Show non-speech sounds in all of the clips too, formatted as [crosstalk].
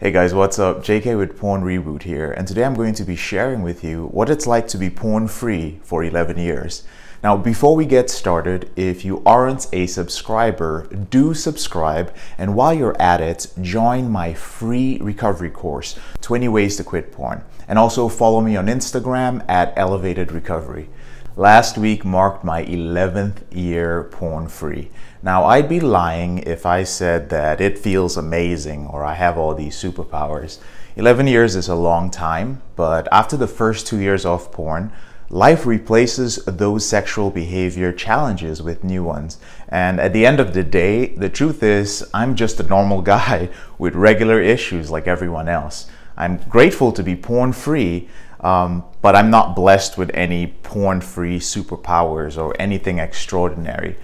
Hey guys, what's up? JK with Porn Reboot here, and today I'm going to be sharing with you what it's like to be porn free for 11 years. Now, before we get started, if you aren't a subscriber, do subscribe, and while you're at it, join my free recovery course, 20 Ways to Quit Porn, and also follow me on Instagram at Elevated Recovery. Last week marked my 11th year porn free. Now, I'd be lying if I said that it feels amazing or I have all these superpowers. 11 years is a long time, but after the first two years off porn, life replaces those sexual behavior challenges with new ones. And at the end of the day, the truth is, I'm just a normal [laughs] guy with regular issues like everyone else. I'm grateful to be porn free, um, but I'm not blessed with any porn free superpowers or anything extraordinary.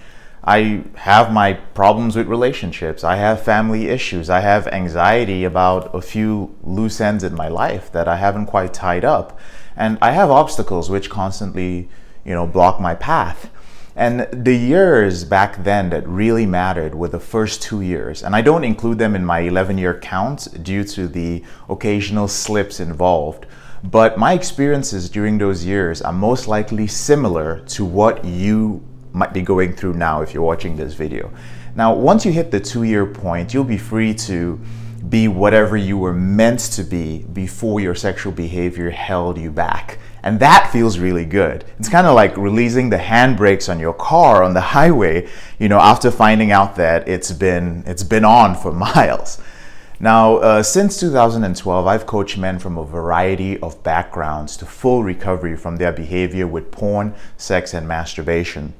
I have my problems with relationships. I have family issues. I have anxiety about a few loose ends in my life that I haven't quite tied up. And I have obstacles which constantly, you know, block my path. And the years back then that really mattered were the first two years. And I don't include them in my 11 year count due to the occasional slips involved. But my experiences during those years are most likely similar to what you might be going through now if you're watching this video. Now, once you hit the two year point, you'll be free to be whatever you were meant to be before your sexual behavior held you back. And that feels really good. It's kind of like releasing the handbrakes on your car on the [laughs] highway, you know, after finding out that it's been it's been on for [laughs] miles. Now, uh, since 2012, I've coached men from a variety of backgrounds to full recovery from their behavior with porn, sex, and masturbation.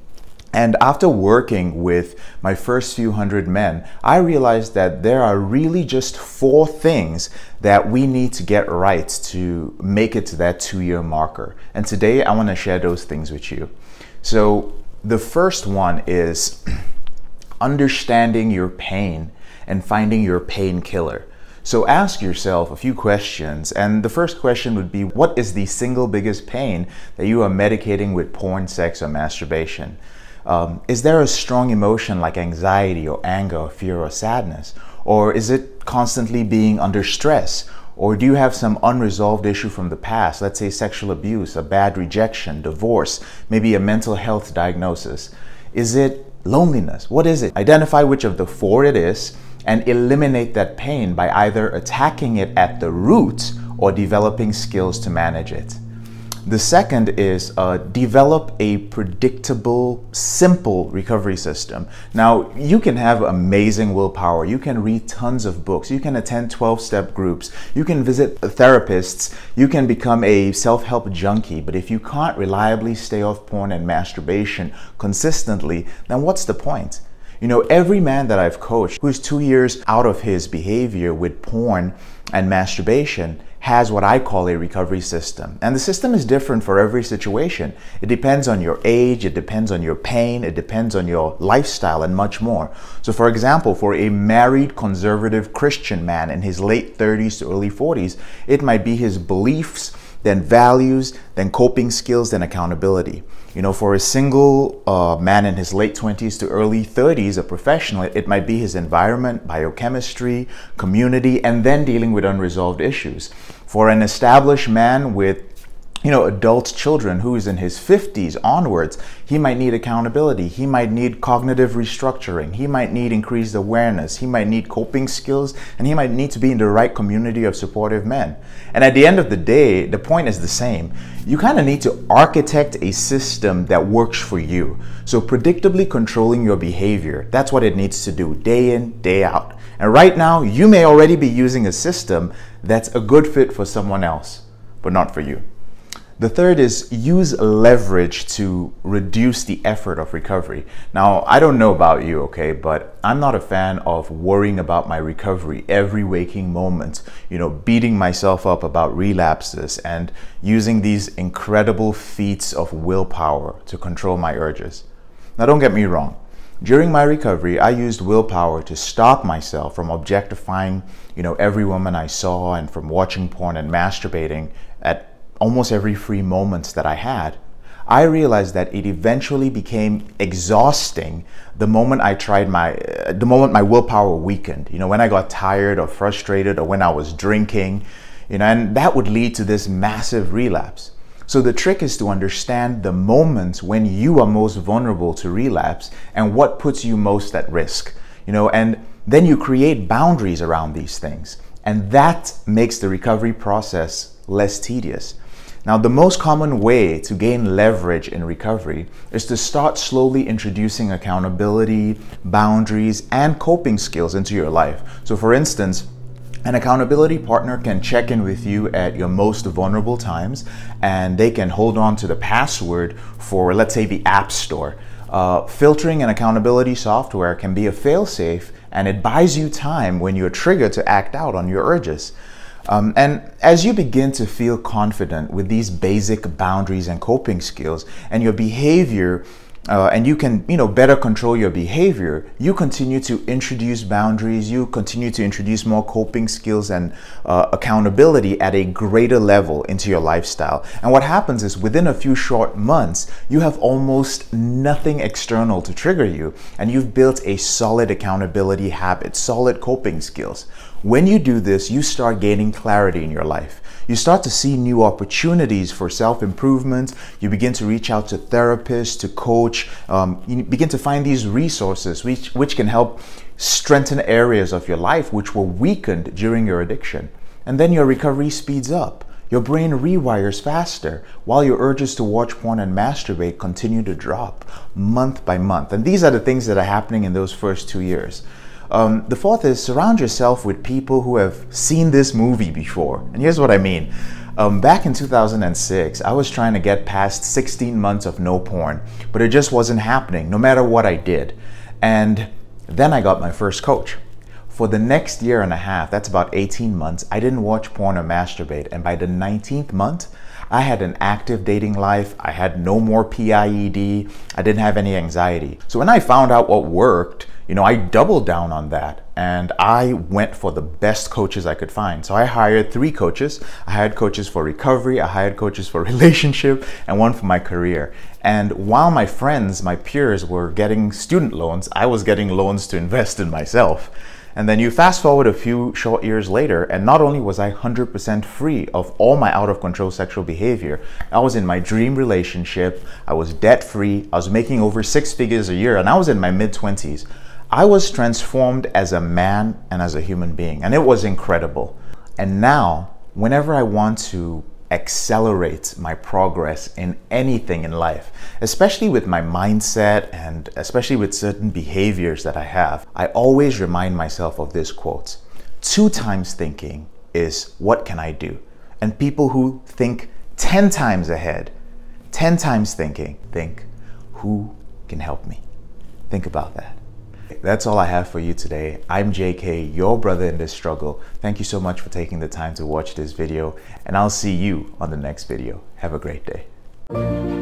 And after working with my first few hundred men, I realized that there are really just four things that we need to get right to make it to that two year marker. And today I want to share those things with you. So, the first one is [clears throat] understanding your pain and finding your painkiller. So ask yourself a few questions. And the first question would be What is the single biggest pain that you are medicating with porn, sex, or masturbation? Um, is there a strong emotion like anxiety or anger or fear or sadness? Or is it constantly being under stress? Or do you have some unresolved issue from the past? Let's say sexual abuse, a bad rejection, divorce, maybe a mental health diagnosis. Is it loneliness? What is it? Identify which of the four it is and eliminate that pain by either attacking it at the root or developing skills to manage it. The second is uh, develop a predictable, simple recovery system. Now, you can have amazing willpower. You can read tons of books. You can attend 12 step groups. You can visit therapists. You can become a self help junkie. But if you can't reliably stay off porn and masturbation consistently, then what's the point? You know, every man that I've coached who's two years out of his behavior with porn and masturbation has what I call a recovery system. And the system is different for every situation. It depends on your age, it depends on your pain, it depends on your lifestyle, and much more. So, for example, for a married conservative Christian man in his late 30s to early 40s, it might be his beliefs then values, then coping skills, then accountability. You know, for a single uh, man in his late 20s to early 30s, a professional, it might be his environment, biochemistry, community, and then dealing with unresolved issues. For an established man with you know, adult children who is in his 50s onwards, he might need accountability. He might need cognitive restructuring. He might need increased awareness. He might need coping skills and he might need to be in the right community of supportive men. And at the end of the day, the point is the same. You kind of need to architect a system that works for you. So predictably controlling your behavior, that's what it needs to do day in, day out. And right now, you may already be using a system that's a good fit for someone else, but not for you. The third is use leverage to reduce the effort of recovery. Now, I don't know about you, okay, but I'm not a fan of worrying about my recovery every waking moment, you know, beating myself up about relapses and using these incredible feats of willpower to control my urges. Now, don't get me wrong. During my recovery, I used willpower to stop myself from objectifying, you know, every woman I saw and from watching porn and masturbating at almost every free moment that I had. I realized that it eventually became exhausting the moment I tried my, uh, the moment my willpower weakened. You know, when I got tired or frustrated or when I was drinking, you know, and that would lead to this massive relapse. So the trick is to understand the moments when you are most vulnerable to relapse and what puts you most at risk. You know, and then you create boundaries around these things. And that makes the recovery process less tedious. Now, the most common way to gain leverage in recovery is to start slowly introducing accountability, boundaries, and coping skills into your life. So, for instance, an accountability partner can check in with you at your most vulnerable times and they can hold on to the password for, let's say, the App Store. Uh, filtering and accountability software can be a failsafe and it buys you time when you're triggered to act out on your urges. Um, and as you begin to feel confident with these basic boundaries and coping skills, and your behavior uh, and you can you know better control your behavior you continue to introduce boundaries you continue to introduce more coping skills and uh, accountability at a greater level into your lifestyle. And what happens is within a few short months you have almost nothing external to trigger you and you've built a solid accountability habit solid coping skills when you do this you start gaining clarity in your life you start to see new opportunities for self improvement. You begin to reach out to therapists, to coach. Um, you begin to find these resources which, which can help strengthen areas of your life which were weakened during your addiction. And then your recovery speeds up. Your brain rewires faster while your urges to watch porn and masturbate continue to drop month by month. And these are the things that are happening in those first two years. Um, the fourth is surround yourself with people who have seen this movie before. And here's what I mean. Um, back in 2006, I was trying to get past 16 months of no porn, but it just wasn't happening no matter what I did. And then I got my first coach. For the next year and a half, that's about 18 months, I didn't watch porn or masturbate. And by the 19th month, I had an active dating life. I had no more PIED. I didn't have any anxiety. So when I found out what worked, you know, I doubled down on that and I went for the best coaches I could find. So I hired three coaches. I hired coaches for recovery, I hired coaches for [laughs] relationship, and one for my career. And while my friends, my peers were getting student loans, I was getting loans to invest in myself. And then you fast forward a few short years later, and not only was I 100% free of all my out of control sexual behavior, I was in my dream relationship, I was debt free, I was making over six figures a year, and I was in my mid 20s. I was transformed as a man and as a human being, and it was incredible. And now, whenever I want to accelerate my progress in anything in life, especially with my mindset and especially with certain behaviors that I have, I always remind myself of this quote Two times thinking is what can I do? And people who think 10 times ahead, 10 times thinking, think, who can help me? Think about that. That's all I have for you today. I'm JK, your brother in this struggle. Thank you so much for taking the time to watch this video, and I'll see you on the next video. Have a great day.